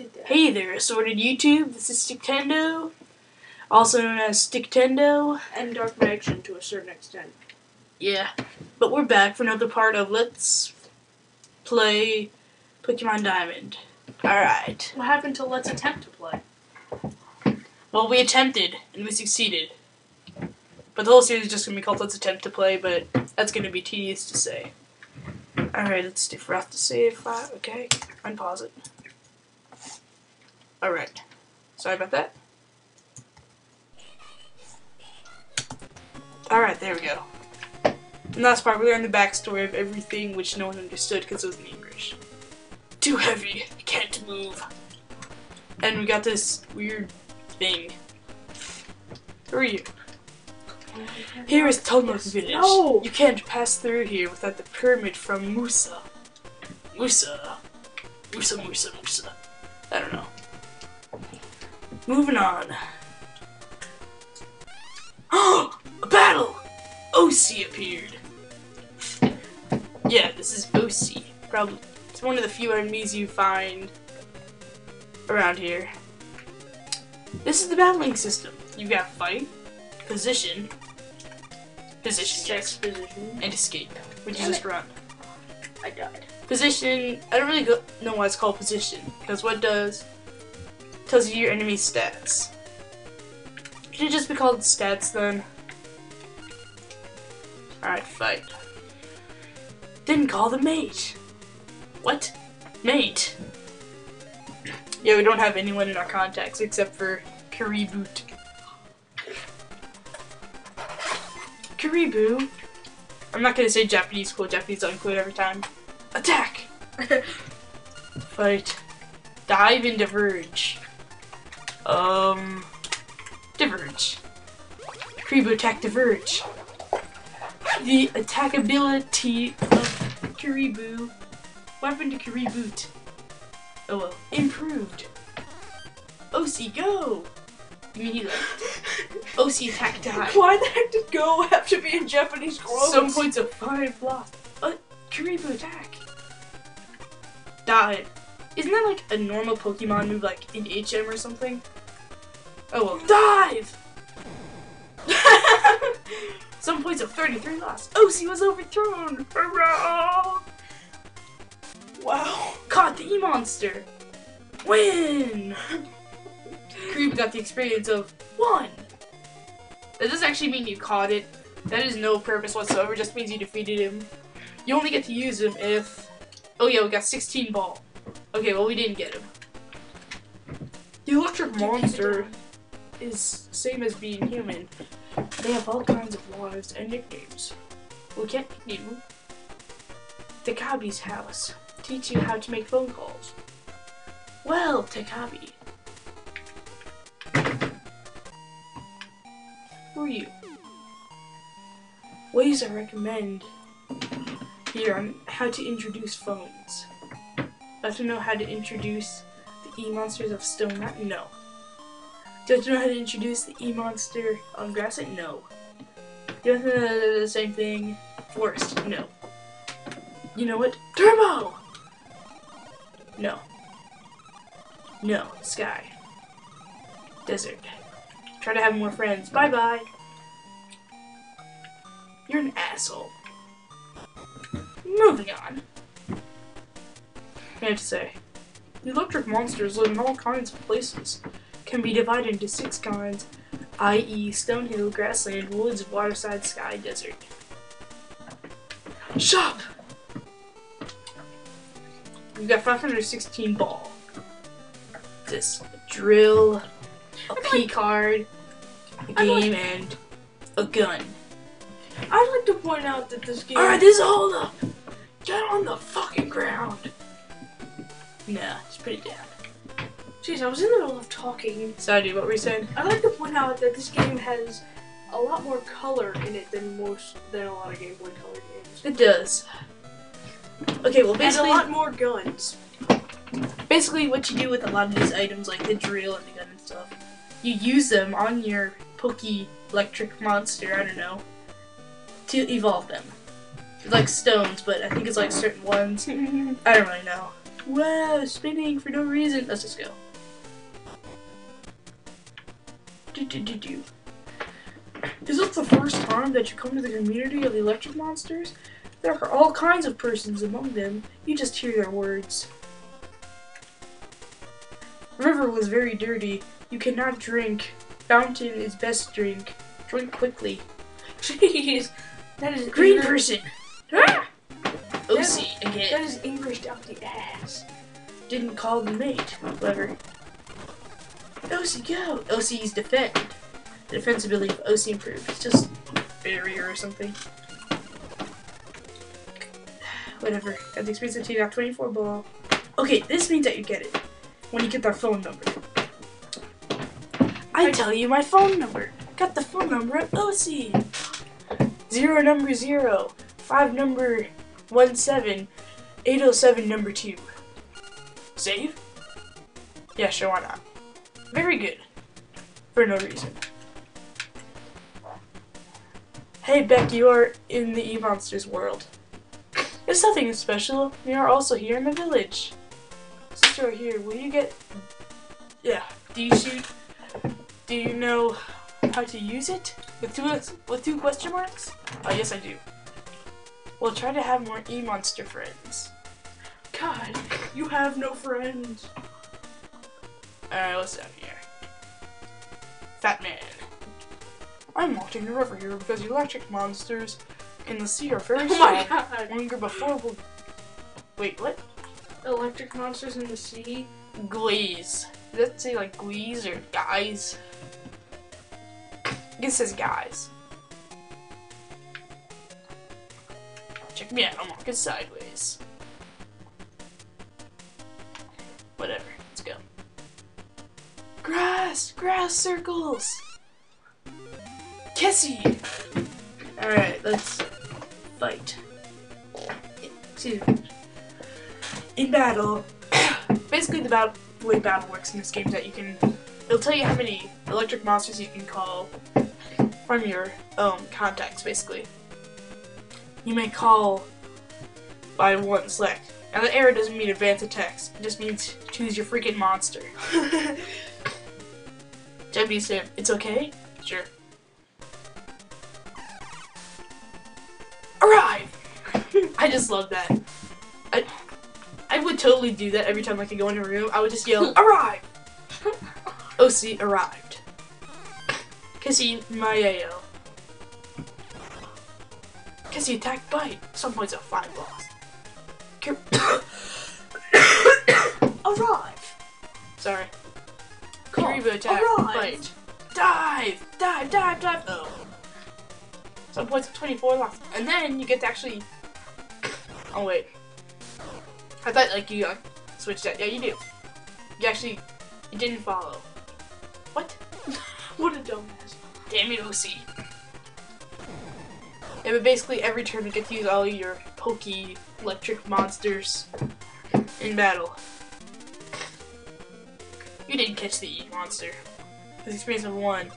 did that. Hey there, assorted YouTube. This is Sticktendo, also known as Sticktendo. And Dark Connection to a certain extent. Yeah, but we're back for another part of Let's Play Pokemon Diamond. Alright. What happened to Let's Attempt to Play? Well, we attempted, and we succeeded. But the whole series is just going to be called Let's Attempt to Play, but that's going to be tedious to say. Alright, let's do for to save file. Okay, unpause it. Alright. Sorry about that. Alright, there we go. And last part, we learned the backstory of everything which no one understood because it was in English. Too heavy, I can't move. And we got this weird thing. Who are you? Here is Tulmuk village. No! You can't pass through here without the permit from Musa. Musa. Musa, Musa, Musa. I don't know. Moving on. Oh! A battle! Osie appeared. Yeah, this is Osie. Probably. It's one of the few enemies you find around here. This is the battling system. You've got fight, position, position, yes, Exposition. and escape, which is Damn just it. run. I died. Position, I don't really go, know why it's called position, because what does tells you your enemy stats. Should it just be called stats then? Alright, fight. Didn't call the mate. What? Mate? Yeah, we don't have anyone in our contacts except for Kariboot. Karibu. I'm not gonna say Japanese quote, Japanese don't include every time. Attack! Fight. Dive and diverge. Um. Diverge. Karibu attack diverge. The attackability of Karibu. Weapon to Kariboot? Oh well. Improved. Osie go! You mean he left? Osie attack die. Why the heck did Go have to be in Japanese quotes? Some points of five lost. Uh, Karibu attack. Dive. Isn't that like a normal Pokemon move, like in HM or something? Oh well. Dive! Some points of 33 lost. Osie was overthrown! Hurrah! Wow. Caught the E-Monster! Win! Creep got the experience of one! That doesn't actually mean you caught it. That is no purpose whatsoever, just means you defeated him. You only get to use him if... Oh yeah, we got 16 ball. Okay, well we didn't get him. The electric monster is same as being human. They have all kinds of lives and nicknames. We can't them. Takabi's house. Teach you how to make phone calls. Well, Takabi. Who are you? Ways I recommend here on how to introduce phones. Let to know how to introduce the E-monsters of Stone Mountain? No. Do you know how to introduce the E-monster on Grassite? No. Do the same thing? Forest? No. You know what? Turbo! No. No. Sky. Desert. Try to have more friends. Bye bye. You're an asshole. Moving on. I have to say, the electric monsters live in all kinds of places. Can be divided into six kinds, i.e., stonehill, grassland, woods, waterside, sky, desert. Shop! We've got 516 ball. This drill, a P card, a I like- game, and a gun. I'd like to point out that this game. Alright, this is a hold up! Get on the fucking ground! Nah, just put it down. Jeez, I was in the middle of talking. Sorry, dude, what were you saying? I'd like to point out that this game has a lot more color in it than most than a lot of Game Boy Color games. It does. Okay, well basically, And a lot more guns. basically what you do with a lot of these items, like the drill and the gun and stuff, you use them on your Pokey electric monster, I don't know, to evolve them. Like stones, but I think it's like certain ones. I don't really know. Wow, spinning for no reason. Let's just go. Do, do, do, do. Is this the first time that you come to the community of the electric monsters? There are all kinds of persons among them. You just hear their words. River was very dirty. You cannot drink. Fountain is best drink. Drink quickly. Jeez, that is Green English- person. Ah! Osie again. That is English out the ass. Didn't call the mate. Clever. Osie go. Osie's defend. The defense ability of Osie improved. It's just barrier or something. Whatever. Got the experience of. Got 24 ball. Okay, this means that you get it when you get their phone number. I tell you my phone number. Got the phone number of Osie. Zero number zero. Five number one seven. 807 number two. Save? Yeah, sure, why not? Very good. For no reason. Hey, Beck, you are in the E-Monsters world. It's nothing special. We are also here in the village. Since you're here, will you get... Yeah, do you shoot... Do you know how to use it? With two, with two question marks? Oh, yes, I do. We'll try to have more E-Monster friends. God, you have no friends. Alright, what's down here? Fat man. I'm walking the river here because the electric monsters in the sea are very Oh my strong. god. Longer before we'll... Wait, what? Electric monsters in the sea. Glaze. Does that say like Glees or guys? I guess it says guys. Check me out, I'm walking sideways. Grass! Grass circles! Kesi! Alright, let's fight. In battle, basically the battle way battle works in this game is that you can it'll tell you how many electric monsters you can call from your um contacts basically. You may call by one select. Now the arrow doesn't mean advanced attacks, it just means choose your freaking monster. Deputy Sam, it's okay? Sure. Arrive! I just love that. I I would totally do that every time I could go in a room. I would just yell, Arrive! Oh, Osie arrived. Kesi Mayo. Kesi attack bite. Some points are fine boss. Arrive! Sorry. Attack Arrive. bite. Dive! Dive, dive, dive! Oh. Some points of 24 left. And then you get to actually. Oh, wait. I thought, like, you uh, switched that. Yeah, you do. You actually. You didn't follow. What? What a dumbass. Damn it, Osie. Yeah, but basically every turn you get to use all your pokey electric monsters in battle. You didn't catch the monster. With experience of one.